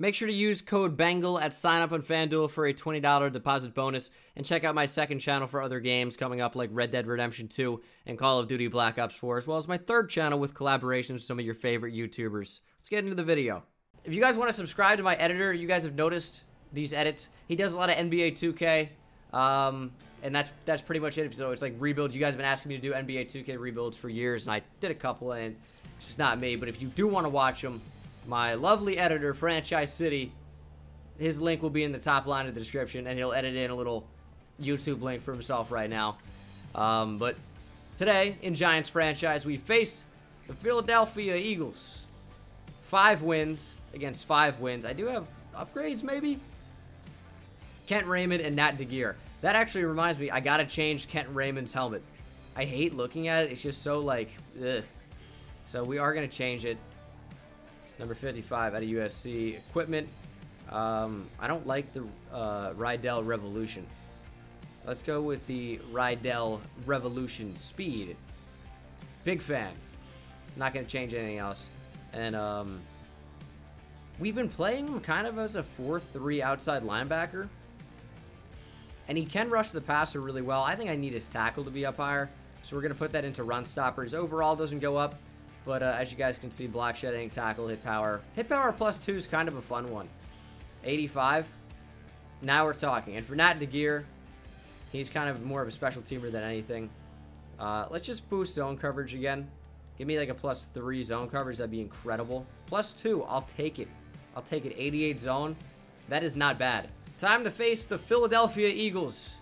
Make sure to use code BENGAL at sign up on FanDuel for a $20 deposit bonus and check out my second channel for other games coming up like Red Dead Redemption 2 and Call of Duty Black Ops 4, as well as my third channel with collaborations with some of your favorite YouTubers. Let's get into the video. If you guys want to subscribe to my editor, you guys have noticed these edits. He does a lot of NBA 2K, um, and that's that's pretty much it. So it's like rebuilds. You guys have been asking me to do NBA 2K rebuilds for years, and I did a couple, and it's just not me. But if you do want to watch them, my lovely editor, Franchise City. His link will be in the top line of the description, and he'll edit in a little YouTube link for himself right now. Um, but today, in Giants franchise, we face the Philadelphia Eagles. Five wins against five wins. I do have upgrades, maybe? Kent Raymond and Nat DeGear. That actually reminds me, I gotta change Kent Raymond's helmet. I hate looking at it. It's just so, like, ugh. So we are gonna change it. Number 55 out of USC. Equipment. Um, I don't like the uh, Rydell Revolution. Let's go with the Rydell Revolution Speed. Big fan. Not going to change anything else. And um, we've been playing him kind of as a 4-3 outside linebacker. And he can rush the passer really well. I think I need his tackle to be up higher. So we're going to put that into run stoppers. Overall doesn't go up. But uh, as you guys can see, block shedding, tackle, hit power. Hit power plus two is kind of a fun one. 85. Now we're talking. And for Nat DeGear, he's kind of more of a special teamer than anything. Uh, let's just boost zone coverage again. Give me like a plus three zone coverage. That'd be incredible. Plus two. I'll take it. I'll take it. 88 zone. That is not bad. Time to face the Philadelphia Eagles.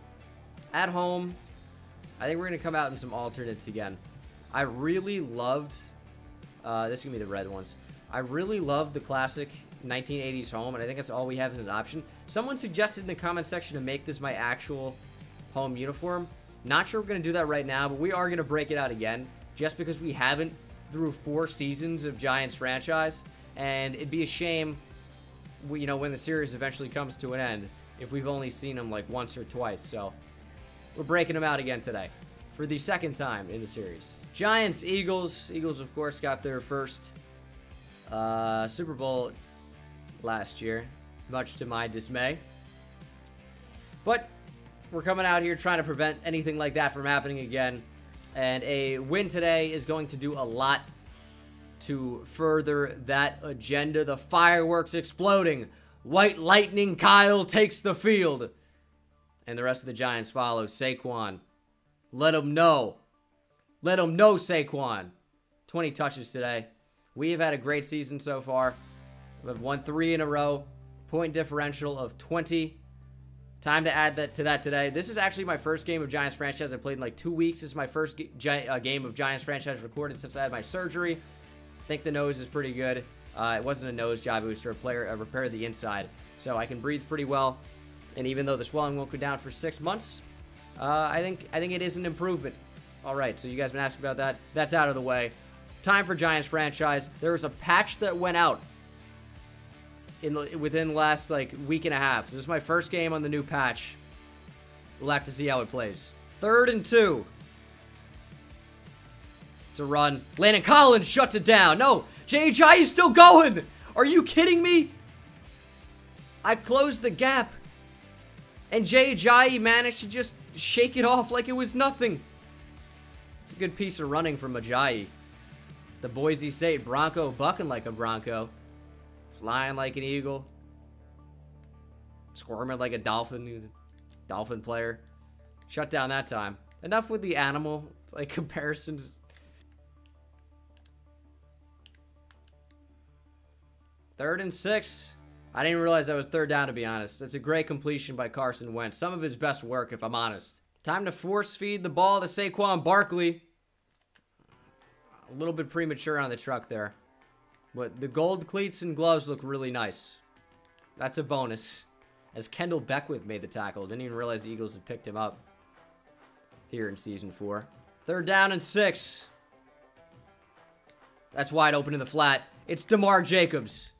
At home. I think we're going to come out in some alternates again. I really loved uh, this is going to be the red ones. I really love the classic 1980s home, and I think that's all we have as an option. Someone suggested in the comment section to make this my actual home uniform. Not sure we're going to do that right now, but we are going to break it out again, just because we haven't through four seasons of Giants franchise, and it'd be a shame, you know, when the series eventually comes to an end, if we've only seen them like once or twice, so we're breaking them out again today for the second time in the series. Giants, Eagles. Eagles, of course, got their first uh, Super Bowl last year, much to my dismay. But we're coming out here trying to prevent anything like that from happening again. And a win today is going to do a lot to further that agenda. The fireworks exploding. White Lightning Kyle takes the field. And the rest of the Giants follow. Saquon let them know. Let them know, Saquon. 20 touches today. We have had a great season so far. We've won three in a row. Point differential of 20. Time to add that to that today. This is actually my first game of Giants franchise I played in like two weeks. This is my first uh, game of Giants franchise recorded since I had my surgery. I think the nose is pretty good. Uh, it wasn't a nose job. It was to repair, uh, repair the inside. So I can breathe pretty well. And even though the swelling won't go down for six months, uh, I think I think it is an improvement. All right, so you guys been asking about that. That's out of the way. Time for Giants franchise. There was a patch that went out in within last like week and a half. This is my first game on the new patch. We'll have to see how it plays. Third and two. It's a run. Landon Collins shuts it down. No, J.J. is still going. Are you kidding me? I closed the gap. And J.J. managed to just shake it off like it was nothing. It's a good piece of running from Ajayi. The Boise State Bronco bucking like a Bronco. Flying like an eagle. Squirming like a dolphin. Dolphin player. Shut down that time. Enough with the animal like comparisons. Third and six. I didn't realize that was third down, to be honest. That's a great completion by Carson Wentz. Some of his best work, if I'm honest. Time to force feed the ball to Saquon Barkley. A little bit premature on the truck there. But the gold cleats and gloves look really nice. That's a bonus. As Kendell Beckwith made the tackle. Didn't even realize the Eagles had picked him up here in Season 4. Third down and six. That's wide open in the flat. It's Demar Jacobs.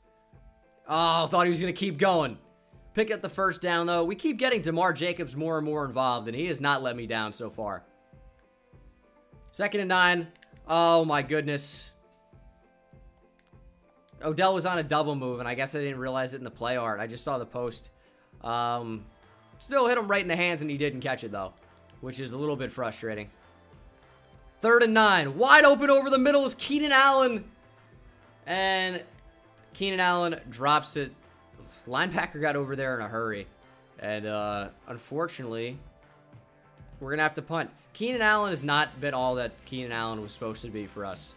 Oh, thought he was going to keep going. Pick up the first down, though. We keep getting Demar Jacobs more and more involved, and he has not let me down so far. Second and nine. Oh, my goodness. Odell was on a double move, and I guess I didn't realize it in the play art. I just saw the post. Um, still hit him right in the hands, and he didn't catch it, though, which is a little bit frustrating. Third and nine. Wide open over the middle is Keenan Allen. And Keenan Allen drops it. Linebacker got over there in a hurry. And uh, unfortunately, we're going to have to punt. Keenan Allen has not been all that Keenan Allen was supposed to be for us.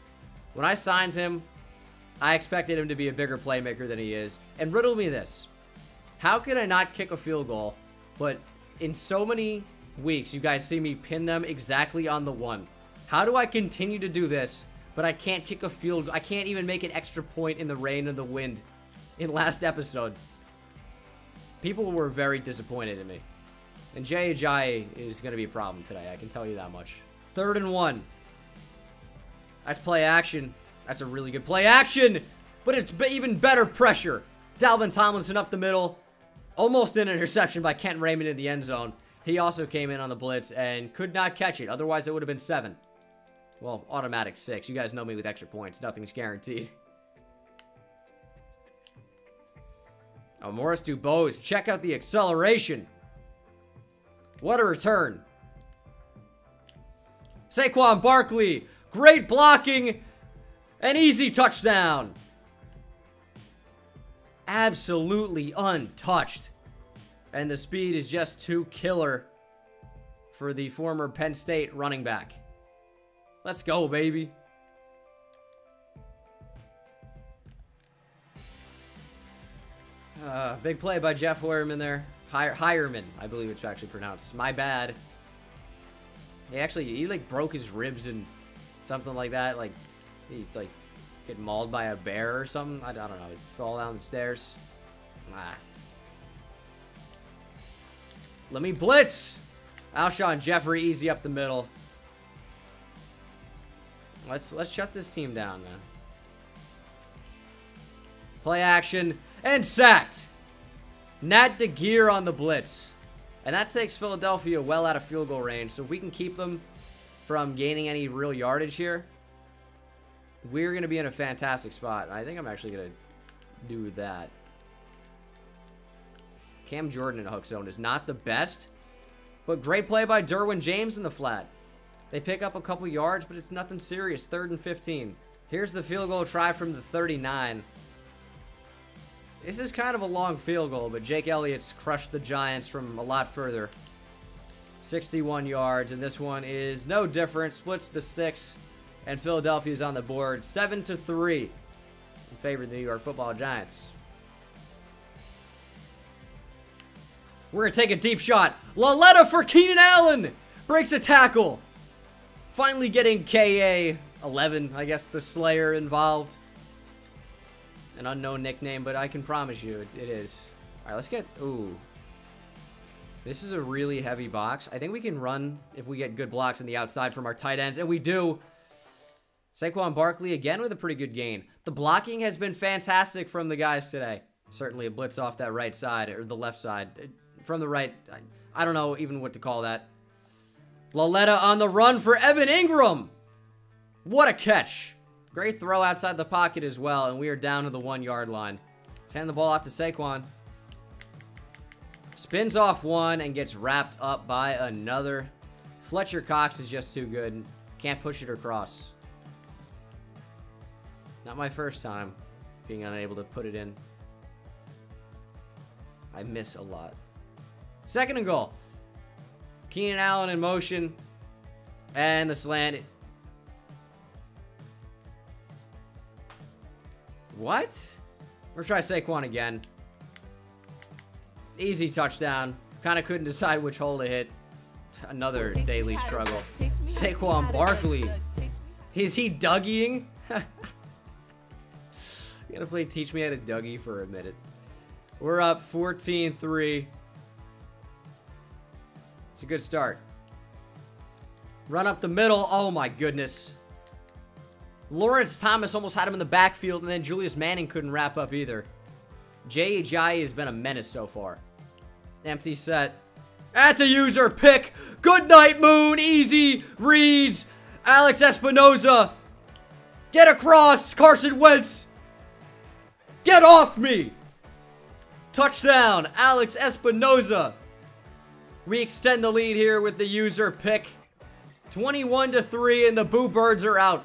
When I signed him, I expected him to be a bigger playmaker than he is. And riddle me this. How can I not kick a field goal, but in so many weeks, you guys see me pin them exactly on the one. How do I continue to do this, but I can't kick a field goal? I can't even make an extra point in the rain and the wind in last episode. People were very disappointed in me. And Jay Ajayi is going to be a problem today, I can tell you that much. Third and one. That's play action. That's a really good play action. But it's even better pressure. Dalvin Tomlinson up the middle. Almost an interception by Kent Raymond in the end zone. He also came in on the blitz and could not catch it. Otherwise, it would have been seven. Well, automatic six. You guys know me with extra points. Nothing's guaranteed. Oh, Morris Dubose. Check out the acceleration. What a return. Saquon Barkley. Great blocking. An easy touchdown. Absolutely untouched. And the speed is just too killer for the former Penn State running back. Let's go, baby. Uh, big play by Jeff Heuerman there. hireman I believe it's actually pronounced. My bad. He actually, he like broke his ribs and something like that. Like, he like get mauled by a bear or something. I, I don't know. He'd fall down the stairs. Ah. Let me blitz. Alshon Jeffery easy up the middle. Let's let's shut this team down, man. Play action and sacked. Nat DeGear on the blitz. And that takes Philadelphia well out of field goal range. So if we can keep them from gaining any real yardage here, we're going to be in a fantastic spot. I think I'm actually going to do that. Cam Jordan in a hook zone is not the best, but great play by Derwin James in the flat. They pick up a couple yards, but it's nothing serious. Third and 15. Here's the field goal try from the 39. This is kind of a long field goal, but Jake Elliott's crushed the Giants from a lot further. 61 yards, and this one is no different. Splits the sticks, and Philadelphia's on the board. 7 to 3 in favor of the New York football Giants. We're going to take a deep shot. Lauletta for Keenan Allen. Breaks a tackle. Finally getting KA 11, I guess, the Slayer involved an unknown nickname, but I can promise you it, it is. All right, let's get... Ooh. This is a really heavy box. I think we can run if we get good blocks on the outside from our tight ends, and we do. Saquon Barkley again with a pretty good gain. The blocking has been fantastic from the guys today. Certainly a blitz off that right side, or the left side. From the right, I, I don't know even what to call that. Lauletta on the run for Evan Engram. What a catch. Great throw outside the pocket as well, and we are down to the one-yard line. Let's hand the ball off to Saquon. Spins off one and gets wrapped up by another. Fletcher Cox is just too good. Can't push it across. Not my first time being unable to put it in. I miss a lot. Second and goal. Keenan Allen in motion. And the slant What? We're to Saquon again. Easy touchdown. Kind of couldn't decide which hole to hit. Another daily struggle. Saquon Barkley. Is he Dougieing? Gotta play Teach Me How to Dougie for a minute. We're up 14-3. It's a good start. Run up the middle. Oh my goodness. Lawrence Thomas almost had him in the backfield, and then Julius Manning couldn't wrap up either. Jay has been a menace so far. Empty set. That's a user pick. Good night, Moon. Easy. Reads. Alex Espinoza. Get across. Carson Wentz. Get off me! Touchdown, Alex Espinoza. We extend the lead here with the user pick. 21 to 3 and the Boo Birds are out.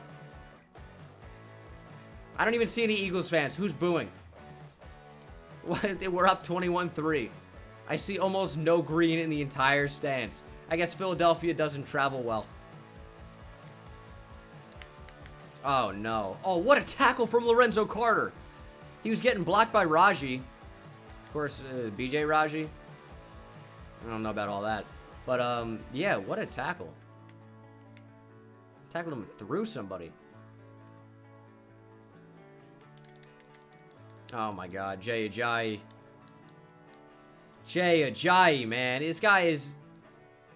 I don't even see any Eagles fans. Who's booing? We're up 21-3. I see almost no green in the entire stands. I guess Philadelphia doesn't travel well. Oh, no. Oh, what a tackle from Lorenzo Carter. He was getting blocked by Raji. Of course, uh, BJ Raji. I don't know about all that. But, um, yeah, what a tackle. Tackled him through somebody. Oh my god, Jay Ajayi. Jay Ajayi, man. This guy is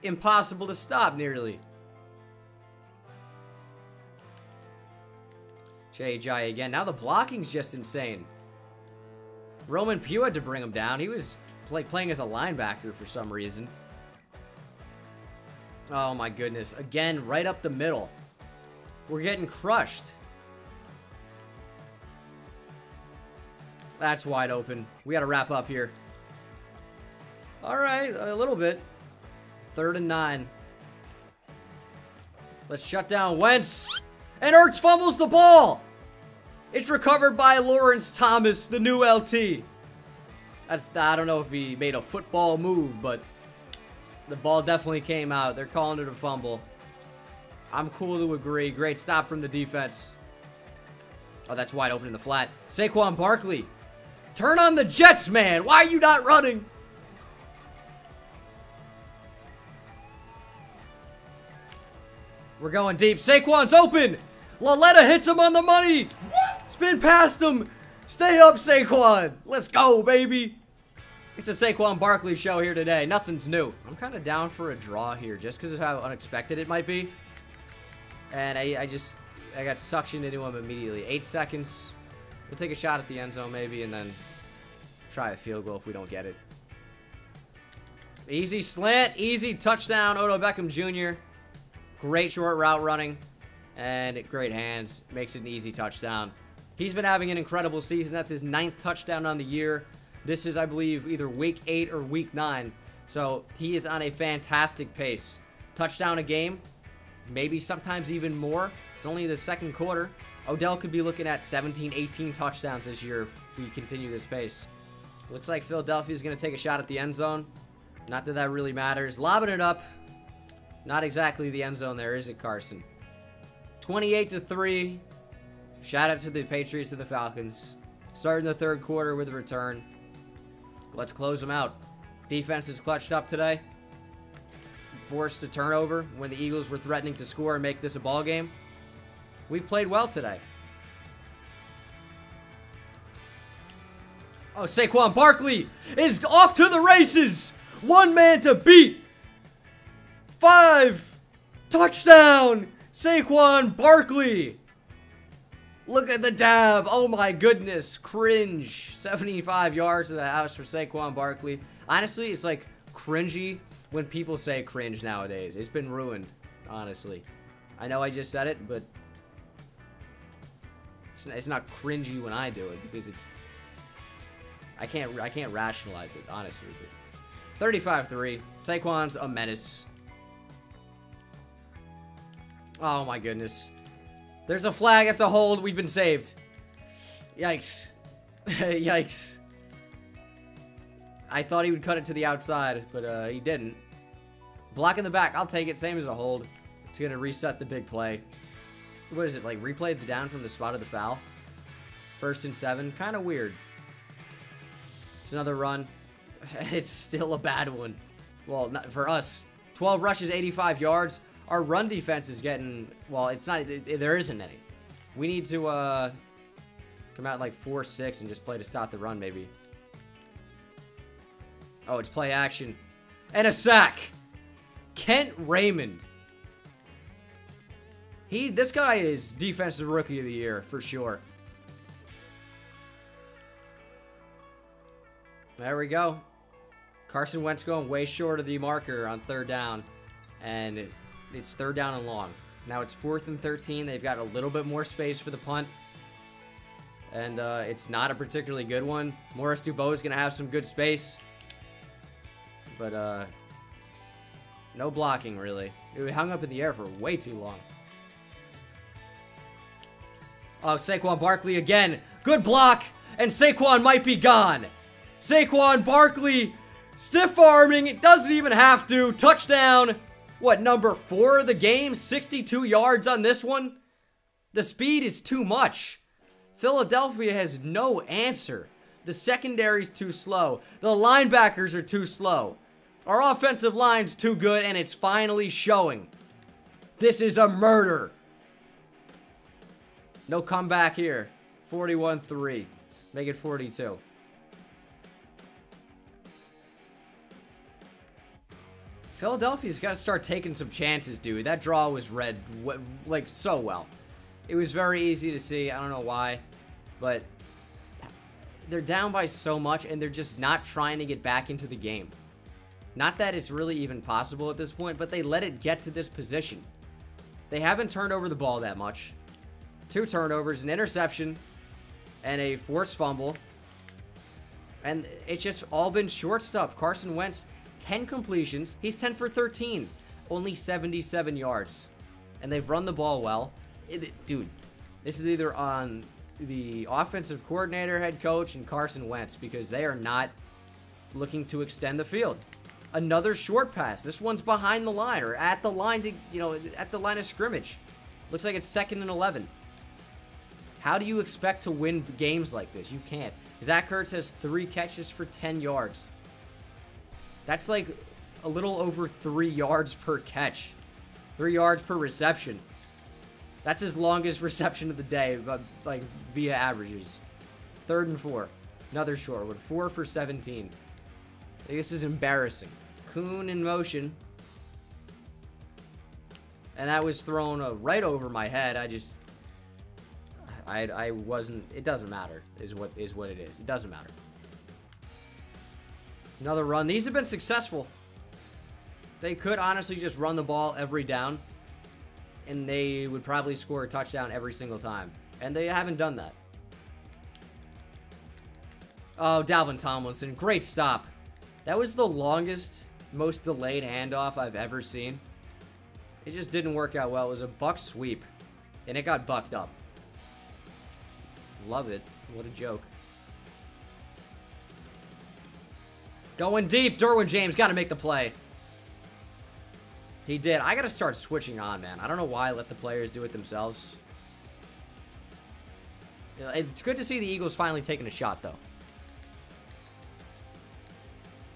impossible to stop, nearly. Jay Ajayi again. Now the blocking's just insane. Roman Pugh had to bring him down. He was play, playing as a linebacker for some reason. Oh my goodness. Again, right up the middle. We're getting crushed. That's wide open. We got to wrap up here. All right, a little bit. Third and nine. Let's shut down Wentz. And Ertz fumbles the ball. It's recovered by Lawrence Thomas, the new LT. That's I don't know if he made a football move, but the ball definitely came out. They're calling it a fumble. I'm cool to agree. Great stop from the defense. Oh, that's wide open in the flat. Saquon Barkley. Turn on the Jets, man. Why are you not running? We're going deep. Saquon's open. Lauletta hits him on the money. Spin past him. Stay up, Saquon. Let's go, baby. It's a Saquon Barkley show here today. Nothing's new. I'm kind of down for a draw here just because of how unexpected it might be. And I, I just, I got suctioned into him immediately. Eight seconds. We'll take a shot at the end zone maybe and then try a field goal if we don't get it. Easy slant, easy touchdown, Odell Beckham Jr. Great short route running and great hands. Makes it an easy touchdown. He's been having an incredible season. That's his ninth touchdown on the year. This is, I believe, either week 8 or week 9. So he is on a fantastic pace. Touchdown a game, maybe sometimes even more. It's only the second quarter. Odell could be looking at 17, 18 touchdowns this year if we continue this pace. Looks like Philadelphia is going to take a shot at the end zone. Not that that really matters. Lobbing it up. Not exactly the end zone there, is it, Carson? 28 to 3. Shout out to the Patriots and the Falcons. Starting the third quarter with a return. Let's close them out. Defense is clutched up today forced a turnover when the Eagles were threatening to score and make this a ball game. We've played well today. Oh, Saquon Barkley is off to the races. One man to beat. Five. Touchdown. Saquon Barkley. Look at the dab. Oh my goodness. Cringe. 75 yards to the house for Saquon Barkley. Honestly, it's like cringy when people say cringe nowadays. It's been ruined, honestly. I know I just said it, but it's not cringy when I do it because it's I can't I can't rationalize it honestly. 35-3. Saquon's a menace. Oh my goodness. There's a flag. That's a hold. We've been saved. Yikes. Yikes. I thought he would cut it to the outside, but uh, he didn't. Block in the back. I'll take it. Same as a hold. It's going to reset the big play. What is it? Like, replay the down from the spot of the foul? First and seven. Kind of weird. It's another run. And it's still a bad one. Well, not for us. 12 rushes, 85 yards. Our run defense is getting... Well, it's not... There isn't any. We need to uh, come out like 4-6 and just play to stop the run, maybe. Oh, it's play action. And a sack. Kent Raymond. He, this guy is defensive rookie of the year for sure. There we go. Carson Wentz going way short of the marker on third down. And it's third down and long. Now it's fourth and 13. They've got a little bit more space for the punt. And uh, it's not a particularly good one. Morris Dubose is going to have some good space. But, uh, no blocking, really. It hung up in the air for way too long. Oh, Saquon Barkley again. Good block. And Saquon might be gone. Saquon Barkley stiff arming. It doesn't even have to. Touchdown. What, number four of the game? 62 yards on this one? The speed is too much. Philadelphia has no answer. The secondary's too slow. The linebackers are too slow. Our offensive line's too good, and it's finally showing. This is a murder. No comeback here. 41-3. Make it 42. Philadelphia's got to start taking some chances, dude. That draw was read, like, so well. It was very easy to see. I don't know why. But they're down by so much, and they're just not trying to get back into the game. Not that it's really even possible at this point, but they let it get to this position. They haven't turned over the ball that much. Two turnovers, an interception, and a forced fumble. And it's just all been short stuff. Carson Wentz, 10 completions. He's 10 for 13. Only 77 yards. And they've run the ball well. It, dude, this is either on the offensive coordinator, head coach, and Carson Wentz because they are not looking to extend the field. Another short pass. This one's behind the line or at the line to, you know, at the line of scrimmage. Looks like it's second and 11. How do you expect to win games like this? You can't. Zach Ertz has three catches for 10 yards. That's like a little over three yards per catch. Three yards per reception. That's his longest reception of the day, but like via averages. Third and four. Another short one. Four for 17. This is embarrassing. Kuhn in motion. And that was thrown uh, right over my head. I just I, I wasn't, it doesn't matter, is what is what it is. It doesn't matter. Another run. These have been successful. They could honestly just run the ball every down, and they would probably score a touchdown every single time. And they haven't done that. Oh, Dalvin Tomlinson. Great stop. That was the longest, most delayed handoff I've ever seen. It just didn't work out well. It was a buck sweep, and it got bucked up. Love it. What a joke. Going deep. Derwin James got to make the play. He did. I got to start switching on, man. I don't know why I let the players do it themselves. It's good to see the Eagles finally taking a shot, though.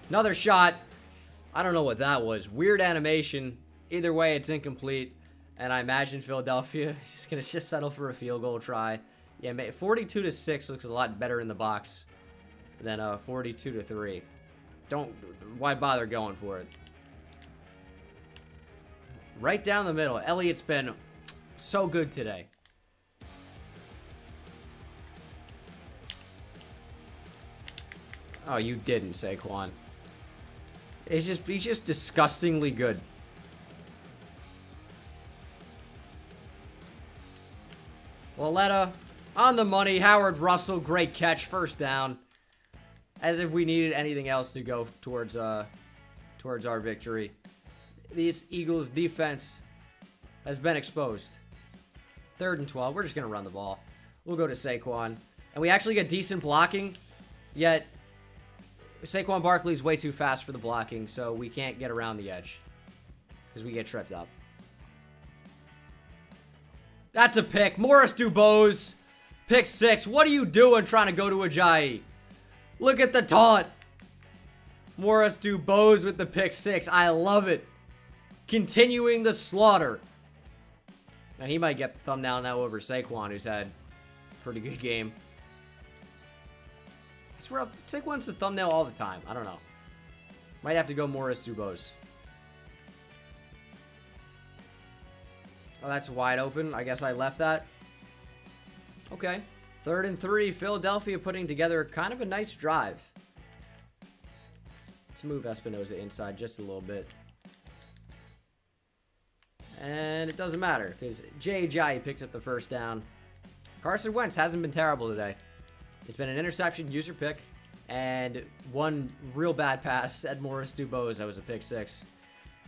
Another shot. I don't know what that was. Weird animation. Either way, it's incomplete. And I imagine Philadelphia is going to just settle for a field goal try. Yeah, 42 to 6 looks a lot better in the box than uh, 42 to 3. Don't, why bother going for it? Right down the middle. Elliott's been so good today. Oh, you didn't, Saquon. It's just, he's just disgustingly good. Lauletta on the money, Howard Russell, great catch, first down. As if we needed anything else to go towards uh towards our victory. These Eagles defense has been exposed. Third and 12. We're just going to run the ball. We'll go to Saquon. And we actually get decent blocking, yet Saquon Barkley is way too fast for the blocking, so we can't get around the edge because we get tripped up. That's a pick. Morris Dubose Pick six. What are you doing trying to go to Ajayi? Look at the taunt. Morris Dubose with the pick six. I love it. Continuing the slaughter. And he might get the thumbnail now over Saquon, who's had a pretty good game. I swear, Saquon's the thumbnail all the time. I don't know. Might have to go Morris Dubose. Oh, that's wide open. I guess I left that. Okay. Third and three. Philadelphia putting together kind of a nice drive. Let's move Espinoza inside just a little bit. And it doesn't matter because Ajayi picks up the first down. Carson Wentz hasn't been terrible today. It's been an interception, user pick, and one real bad pass at Morris Dubose. That was a pick six.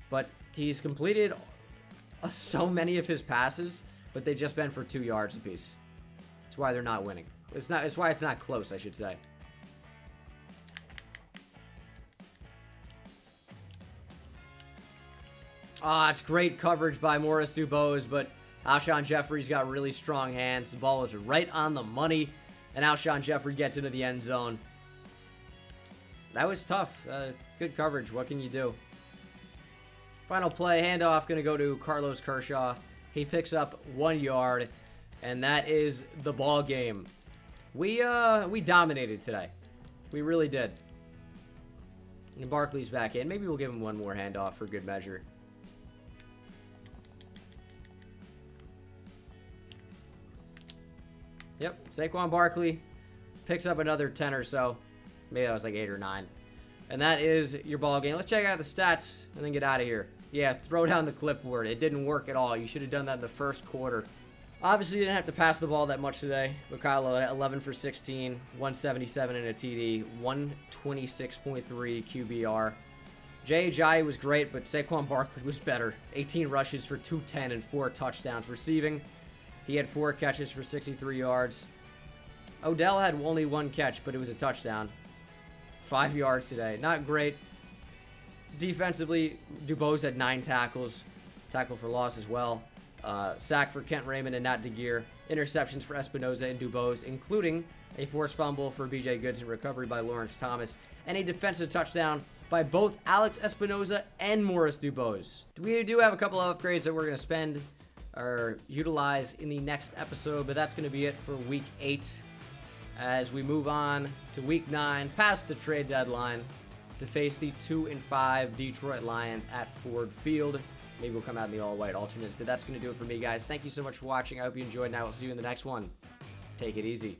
But he's completed so many of his passes, but they've just been for two yards apiece. That's why they're not winning. It's not. It's why it's not close, I should say. Ah, oh, it's great coverage by Morris Dubose, but Alshon Jeffery's got really strong hands. The ball is right on the money, and Alshon Jeffery gets into the end zone. That was tough. Uh, good coverage. What can you do? Final play, handoff, going to go to Carlos Kershaw. He picks up one yard, and that is the ball game. We uh we dominated today. We really did. And Barkley's back in. Maybe we'll give him one more handoff for good measure. Yep, Saquon Barkley picks up another 10 or so. Maybe that was like 8 or 9. And that is your ball game. Let's check out the stats and then get out of here. Yeah, throw down the clipboard. It didn't work at all. You should have done that in the first quarter. Obviously, didn't have to pass the ball that much today. Kylo, 11 for 16, 177 in a TD, 126.3 QBR. Jay Ajayi was great, but Saquon Barkley was better. 18 rushes for 210 and 4 touchdowns receiving. He had 4 catches for 63 yards. Odell had only one catch, but it was a touchdown. 5 yards today. Not great. Defensively, Dubose had 9 tackles. Tackle for loss as well. Uh, sack for Kent Raymond and Nat DeGear. Interceptions for Espinoza and Dubose, including a forced fumble for BJ Goodson, recovery by Lawrence Thomas, and a defensive touchdown by both Alex Espinoza and Morris Dubose. We do have a couple of upgrades that we're going to spend or utilize in the next episode, but that's going to be it for week 8 as we move on to week 9 past the trade deadline to face the 2 and 5 Detroit Lions at Ford Field. Maybe we'll come out in the all-white alternates, but that's going to do it for me, guys. Thank you so much for watching. I hope you enjoyed, and I will see you in the next one. Take it easy.